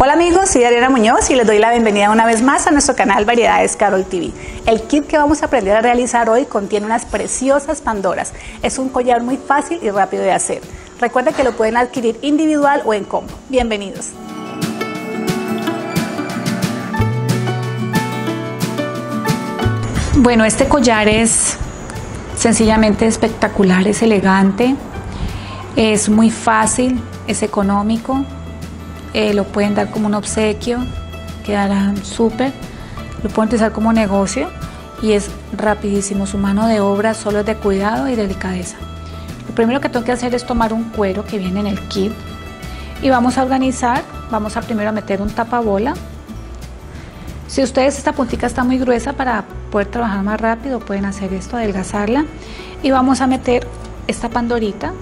Hola amigos, soy Ariana Muñoz y les doy la bienvenida una vez más a nuestro canal Variedades Carol TV. El kit que vamos a aprender a realizar hoy contiene unas preciosas pandoras. Es un collar muy fácil y rápido de hacer. Recuerden que lo pueden adquirir individual o en combo. Bienvenidos. Bueno, este collar es sencillamente espectacular, es elegante, es muy fácil, es económico eh, lo pueden dar como un obsequio, quedará súper, lo pueden utilizar como negocio y es rapidísimo, su mano de obra solo es de cuidado y delicadeza. Lo primero que tengo que hacer es tomar un cuero que viene en el kit y vamos a organizar, vamos a primero meter un tapabola. Si ustedes esta puntica está muy gruesa para poder trabajar más rápido, pueden hacer esto, adelgazarla y vamos a meter esta pandorita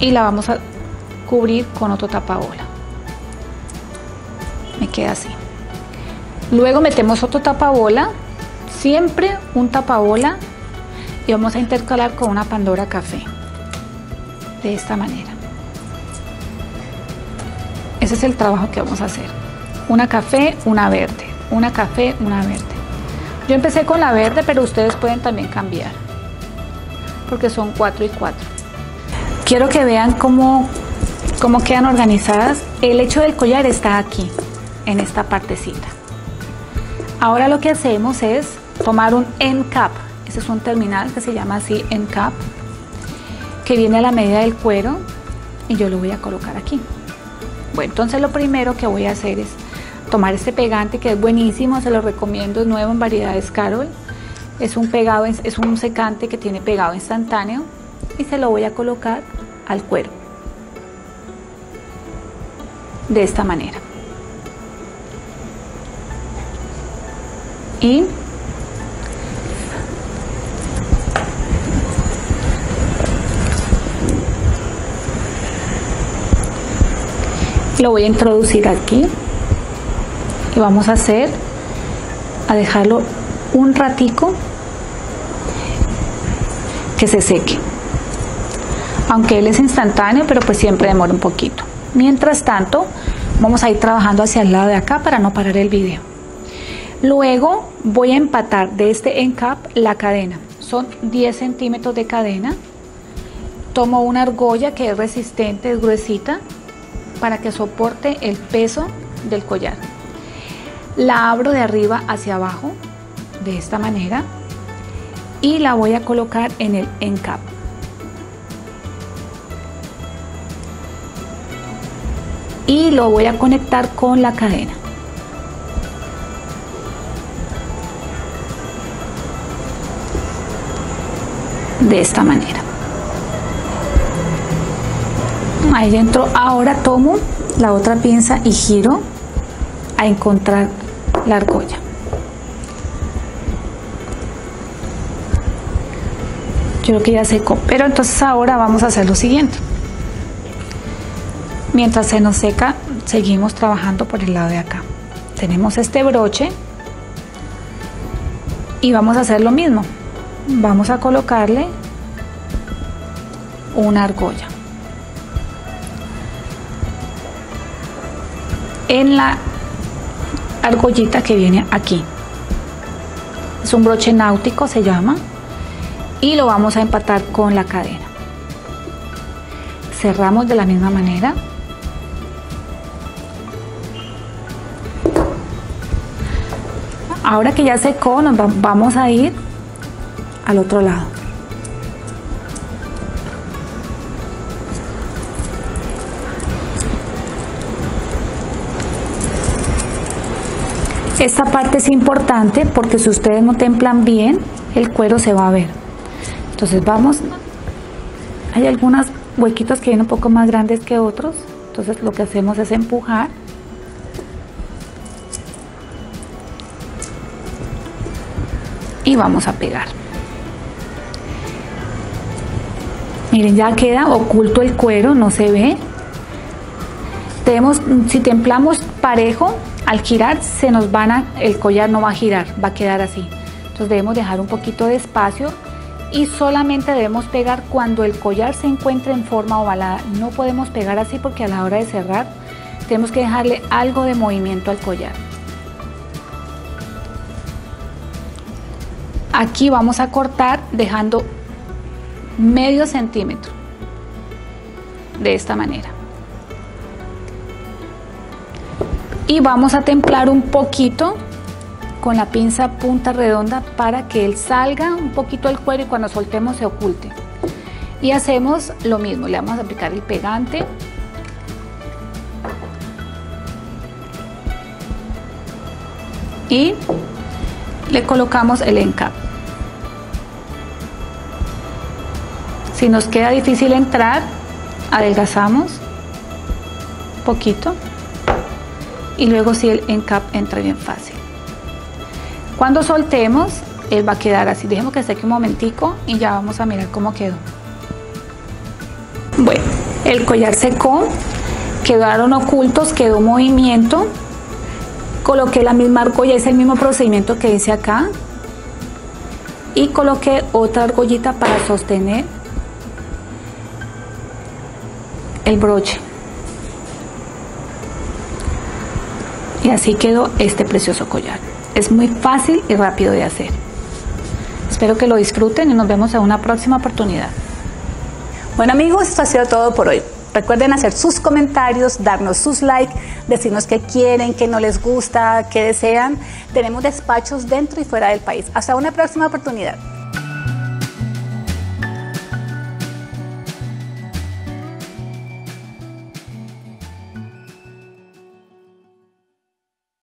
y la vamos a cubrir con otro tapabola. Me queda así. Luego metemos otro tapabola, siempre un tapabola y vamos a intercalar con una Pandora café. De esta manera. Ese es el trabajo que vamos a hacer. Una café, una verde. Una café, una verde. Yo empecé con la verde, pero ustedes pueden también cambiar. Porque son 4 y 4. Quiero que vean cómo cómo quedan organizadas. El hecho del collar está aquí, en esta partecita. Ahora lo que hacemos es tomar un end cap. Ese es un terminal que se llama así end cap, que viene a la medida del cuero y yo lo voy a colocar aquí. Bueno, entonces lo primero que voy a hacer es tomar este pegante que es buenísimo, se lo recomiendo, es nuevo en variedades Carol. Es un pegado, es un secante que tiene pegado instantáneo y se lo voy a colocar al cuero de esta manera. Y lo voy a introducir aquí y vamos a hacer a dejarlo un ratico que se seque aunque él es instantáneo pero pues siempre demora un poquito Mientras tanto, vamos a ir trabajando hacia el lado de acá para no parar el vídeo. Luego voy a empatar de este encap la cadena. Son 10 centímetros de cadena. Tomo una argolla que es resistente, es gruesita, para que soporte el peso del collar. La abro de arriba hacia abajo, de esta manera, y la voy a colocar en el encap. Y lo voy a conectar con la cadena. De esta manera. Ahí dentro ahora tomo la otra pinza y giro a encontrar la argolla. Yo creo que ya secó, pero entonces ahora vamos a hacer lo siguiente. Mientras se nos seca, seguimos trabajando por el lado de acá. Tenemos este broche y vamos a hacer lo mismo. Vamos a colocarle una argolla. En la argollita que viene aquí. Es un broche náutico, se llama. Y lo vamos a empatar con la cadena. Cerramos de la misma manera. Ahora que ya secó, nos vamos a ir al otro lado. Esta parte es importante porque si ustedes no templan bien, el cuero se va a ver. Entonces vamos, hay algunos huequitos que vienen un poco más grandes que otros, entonces lo que hacemos es empujar vamos a pegar. Miren, ya queda oculto el cuero, no se ve. Si templamos parejo, al girar se nos van a, el collar no va a girar, va a quedar así. Entonces debemos dejar un poquito de espacio y solamente debemos pegar cuando el collar se encuentre en forma ovalada. No podemos pegar así porque a la hora de cerrar tenemos que dejarle algo de movimiento al collar. Aquí vamos a cortar dejando medio centímetro de esta manera. Y vamos a templar un poquito con la pinza punta redonda para que él salga un poquito el cuero y cuando soltemos se oculte. Y hacemos lo mismo, le vamos a aplicar el pegante. Y le colocamos el encap. Si nos queda difícil entrar, adelgazamos poquito y luego si el encap entra bien fácil. Cuando soltemos, él va a quedar así. Dejemos que seque un momentico y ya vamos a mirar cómo quedó. Bueno, el collar secó, quedaron ocultos, quedó movimiento. Coloqué la misma argolla, es el mismo procedimiento que hice acá. Y coloqué otra argollita para sostener el broche. Y así quedó este precioso collar. Es muy fácil y rápido de hacer. Espero que lo disfruten y nos vemos en una próxima oportunidad. Bueno amigos, esto ha sido todo por hoy. Recuerden hacer sus comentarios, darnos sus likes, decirnos qué quieren, qué no les gusta, qué desean. Tenemos despachos dentro y fuera del país. Hasta una próxima oportunidad.